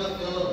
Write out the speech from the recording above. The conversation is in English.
got the